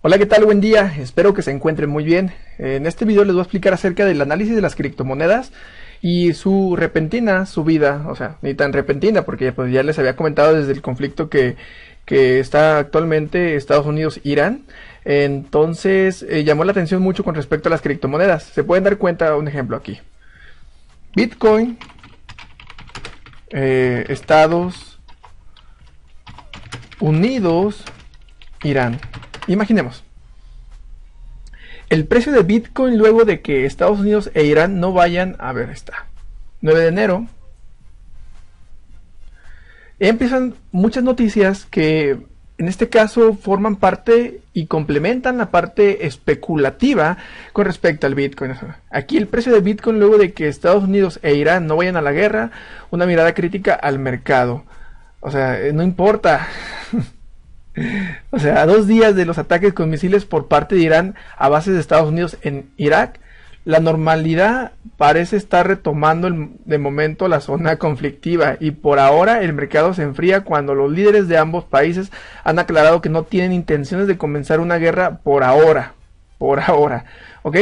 Hola, ¿qué tal? Buen día. Espero que se encuentren muy bien. En este video les voy a explicar acerca del análisis de las criptomonedas y su repentina subida, o sea, ni tan repentina porque pues, ya les había comentado desde el conflicto que, que está actualmente Estados Unidos-Irán. Entonces eh, llamó la atención mucho con respecto a las criptomonedas. Se pueden dar cuenta, un ejemplo aquí. Bitcoin, eh, Estados Unidos, Irán. Imaginemos. El precio de Bitcoin luego de que Estados Unidos e Irán no vayan, a ver, está. 9 de enero. Empiezan muchas noticias que en este caso forman parte y complementan la parte especulativa con respecto al Bitcoin. Aquí el precio de Bitcoin luego de que Estados Unidos e Irán no vayan a la guerra, una mirada crítica al mercado. O sea, no importa. o sea, a dos días de los ataques con misiles por parte de Irán a bases de Estados Unidos en Irak, la normalidad parece estar retomando de momento la zona conflictiva y por ahora el mercado se enfría cuando los líderes de ambos países han aclarado que no tienen intenciones de comenzar una guerra por ahora. Por ahora. ¿Ok?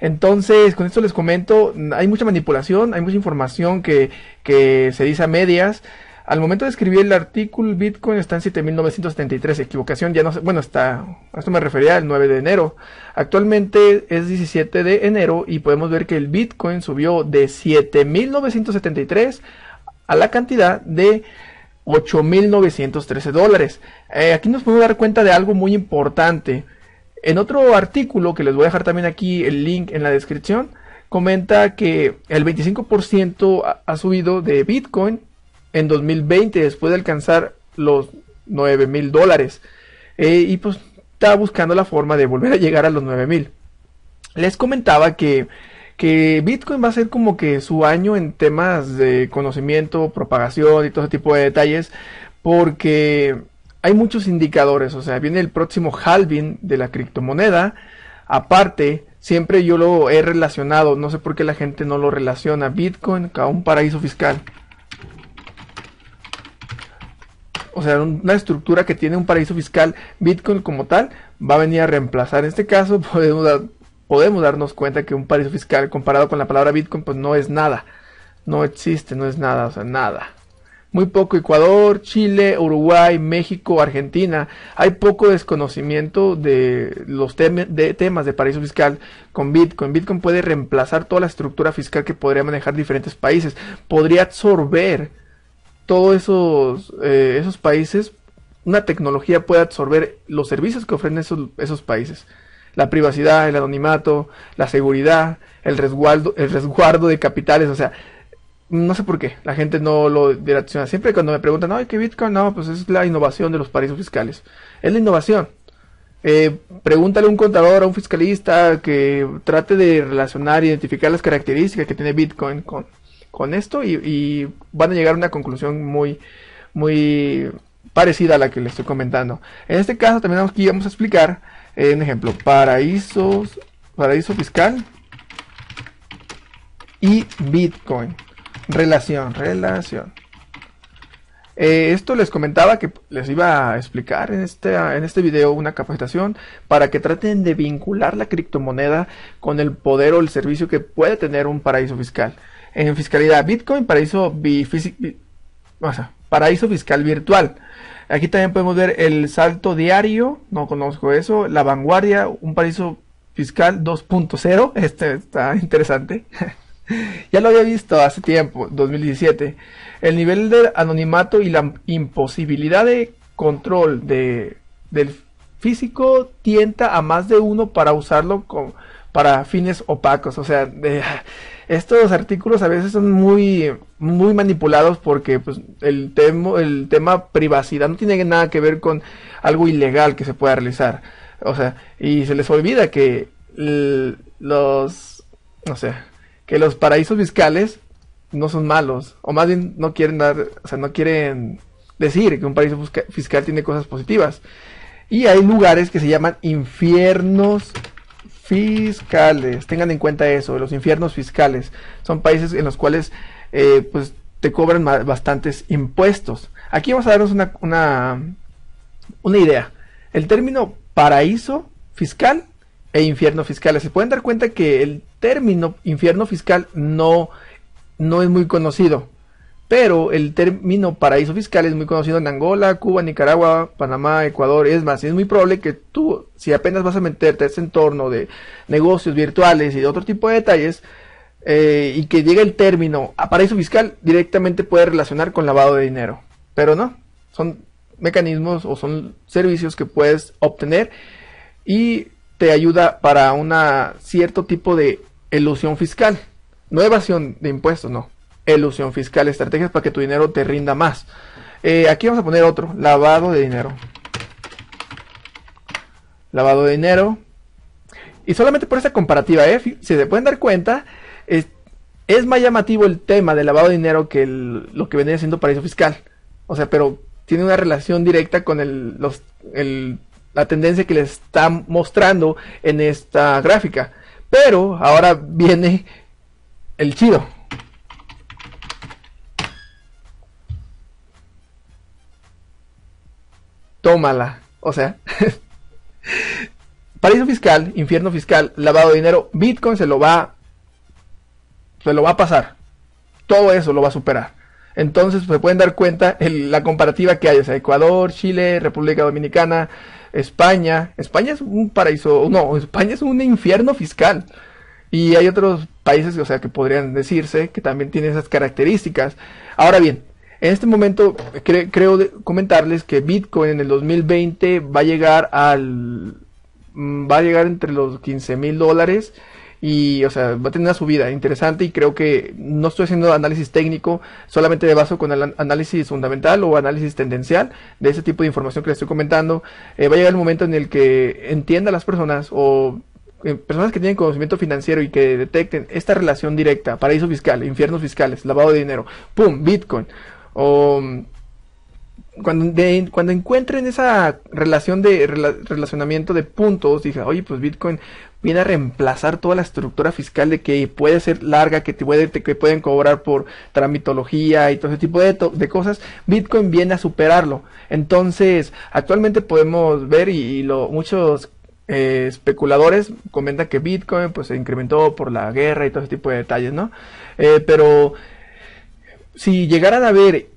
Entonces, con esto les comento, hay mucha manipulación, hay mucha información que, que se dice a medias. Al momento de escribir el artículo, Bitcoin está en 7.973. Equivocación, ya no sé. Bueno, está. Esto me refería al 9 de enero. Actualmente es 17 de enero y podemos ver que el Bitcoin subió de 7.973 a la cantidad de 8.913 dólares. Eh, aquí nos podemos dar cuenta de algo muy importante. En otro artículo, que les voy a dejar también aquí el link en la descripción, comenta que el 25% ha subido de Bitcoin en 2020 después de alcanzar los 9 mil dólares. Eh, y pues estaba buscando la forma de volver a llegar a los 9 mil. Les comentaba que, que Bitcoin va a ser como que su año en temas de conocimiento, propagación y todo ese tipo de detalles. Porque hay muchos indicadores. O sea, viene el próximo halving de la criptomoneda. Aparte, siempre yo lo he relacionado, no sé por qué la gente no lo relaciona, Bitcoin a un paraíso fiscal. O sea, una estructura que tiene un paraíso fiscal, Bitcoin como tal, va a venir a reemplazar. En este caso podemos, podemos darnos cuenta que un paraíso fiscal comparado con la palabra Bitcoin, pues no es nada. No existe, no es nada, o sea, nada. Muy poco Ecuador, Chile, Uruguay, México, Argentina. Hay poco desconocimiento de los temas de paraíso fiscal con Bitcoin. Bitcoin puede reemplazar toda la estructura fiscal que podría manejar diferentes países. Podría absorber todos esos, eh, esos países, una tecnología puede absorber los servicios que ofrecen esos, esos países. La privacidad, el anonimato, la seguridad, el resguardo, el resguardo de capitales, o sea, no sé por qué, la gente no lo direcciona. Siempre cuando me preguntan, ay, ¿qué Bitcoin? No, pues es la innovación de los paraísos fiscales. Es la innovación. Eh, pregúntale a un contador, a un fiscalista que trate de relacionar, identificar las características que tiene Bitcoin con, con esto y, van a llegar a una conclusión muy, muy parecida a la que les estoy comentando. En este caso también aquí vamos a explicar eh, un ejemplo, paraísos, paraíso fiscal y Bitcoin. Relación, relación. Eh, esto les comentaba que les iba a explicar en este, en este video una capacitación para que traten de vincular la criptomoneda con el poder o el servicio que puede tener un paraíso fiscal en fiscalidad Bitcoin, paraíso, paraíso fiscal virtual. Aquí también podemos ver el salto diario, no conozco eso, la vanguardia, un paraíso fiscal 2.0, este está interesante. ya lo había visto hace tiempo, 2017. El nivel de anonimato y la imposibilidad de control de, del físico tienta a más de uno para usarlo con, para fines opacos. O sea, estos artículos a veces son muy, muy manipulados porque pues, el, tema, el tema privacidad no tiene nada que ver con algo ilegal que se pueda realizar. O sea, y se les olvida que los, no que los paraísos fiscales no son malos, o más bien no quieren dar, o sea, no quieren decir que un paraíso fiscal tiene cosas positivas. Y hay lugares que se llaman infiernos fiscales. Tengan en cuenta eso, los infiernos fiscales. Son países en los cuales eh, pues te cobran bastantes impuestos. Aquí vamos a darnos una, una, una idea. El término paraíso fiscal e infierno fiscal. Se pueden dar cuenta que el término infierno fiscal no, no es muy conocido. Pero el término paraíso fiscal es muy conocido en Angola, Cuba, Nicaragua, Panamá, Ecuador. Es más, es muy probable que tú, si apenas vas a meterte a este entorno de negocios virtuales y de otro tipo de detalles, eh, y que llegue el término paraíso fiscal, directamente puede relacionar con lavado de dinero. Pero no, son mecanismos o son servicios que puedes obtener y te ayuda para una cierto tipo de elusión fiscal. No evasión de impuestos, no elusión fiscal, estrategias para que tu dinero te rinda más. Eh, aquí vamos a poner otro, lavado de dinero. Lavado de dinero. Y solamente por esta comparativa, ¿eh? si se pueden dar cuenta, es, más llamativo el tema del lavado de dinero que lo que viene siendo paraíso fiscal. O sea, pero tiene una relación directa con el, los, la tendencia que les está mostrando en esta gráfica. Pero ahora viene el chido. Tómala. O sea, paraíso fiscal, infierno fiscal, lavado de dinero, Bitcoin se lo va, se lo va a pasar. Todo eso lo va a superar. Entonces se pueden dar cuenta la comparativa que hay, o sea, Ecuador, Chile, República Dominicana, España. España es un paraíso, no, España es un infierno fiscal. Y hay otros países, o sea, que podrían decirse que también tienen esas características. Ahora bien, en este momento creo comentarles que Bitcoin en el 2020 va a llegar al mm, va a llegar entre los 15 mil dólares y o sea va a tener una subida interesante y creo que no estoy haciendo análisis técnico solamente de base con el análisis fundamental o análisis tendencial de ese tipo de información que les estoy comentando. Eh, va a llegar el momento en el que entienda las personas o eh, personas que tienen conocimiento financiero y que detecten esta relación directa, paraíso fiscal, infiernos fiscales, lavado de dinero, pum, Bitcoin, o cuando, cuando encuentren esa relación de relacionamiento de puntos, dije, oye, pues Bitcoin viene a reemplazar toda la estructura fiscal de que puede ser larga, que, te puede, que pueden cobrar por tramitología y todo ese tipo de, de cosas. Bitcoin viene a superarlo. Entonces, actualmente podemos ver y, lo, muchos eh, especuladores comentan que Bitcoin pues se incrementó por la guerra y todo ese tipo de detalles, ¿no? Eh, pero si llegaran a haber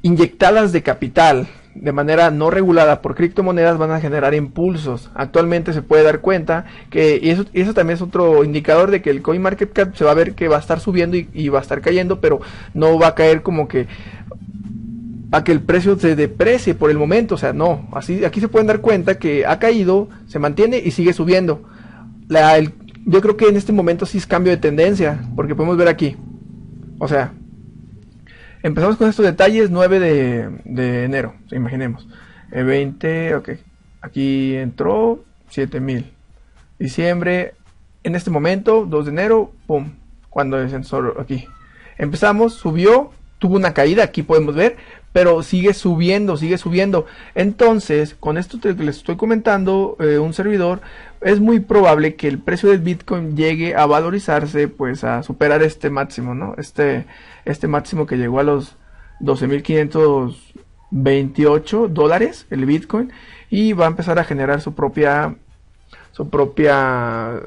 inyectadas de capital de manera no regulada por criptomonedas van a generar impulsos. Actualmente se puede dar cuenta que y eso, eso también es otro indicador de que el coin market cap se va a ver que va a estar subiendo y, va a estar cayendo, pero no va a caer como que a que el precio se deprecie por el momento, o sea, no, así aquí se pueden dar cuenta que ha caído, se mantiene y sigue subiendo. Yo creo que en este momento sí es cambio de tendencia, porque podemos ver aquí. O sea, empezamos con estos detalles 9 de, enero, imaginemos. El 20, ok. Aquí entró 7000. Diciembre, en este momento, 2 de enero, pum, cuando el sensor aquí. Empezamos, subió, tuvo una caída, aquí podemos ver, pero sigue subiendo, sigue subiendo. Entonces, con esto que les estoy comentando, eh, un servidor, es muy probable que el precio del Bitcoin llegue a valorizarse, pues a superar este máximo, ¿no? Este, este máximo que llegó a los 12.528 dólares el Bitcoin y va a empezar a generar su propia, su propia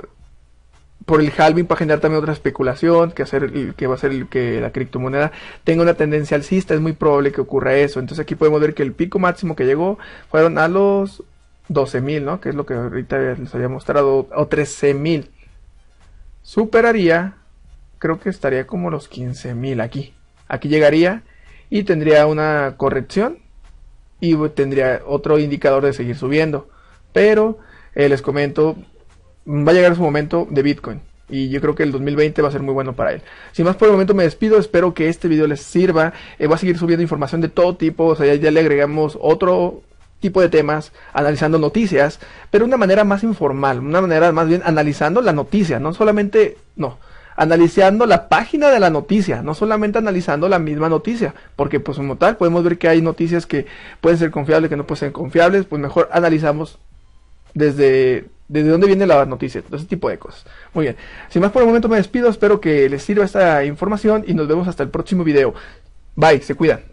por el halving para generar también otra especulación que hacer que va a ser el que la criptomoneda tenga una tendencia alcista es muy probable que ocurra eso. Entonces aquí podemos ver que el pico máximo que llegó fueron a los 12.000 no que es lo que ahorita les había mostrado o 13.000 superaría creo que estaría como los 15.000 aquí. Aquí llegaría y tendría una corrección y tendría otro indicador de seguir subiendo. Pero eh, les comento va a llegar su momento de Bitcoin. Y yo creo que el 2020 va a ser muy bueno para él. Sin más por el momento me despido. Espero que este video les sirva. Eh, voy a seguir subiendo información de todo tipo. O sea, ya, le agregamos otro tipo de temas, analizando noticias, pero de una manera más informal, una manera más bien analizando la noticia, no solamente, no, analizando la página de la noticia, no solamente analizando la misma noticia, porque pues como tal podemos ver que hay noticias que pueden ser confiables, que no pueden ser confiables, pues mejor analizamos desde desde dónde viene la noticia, ese tipo de cosas. Muy bien, sin más por el momento me despido, espero que les sirva esta información y nos vemos hasta el próximo video. Bye, se cuidan.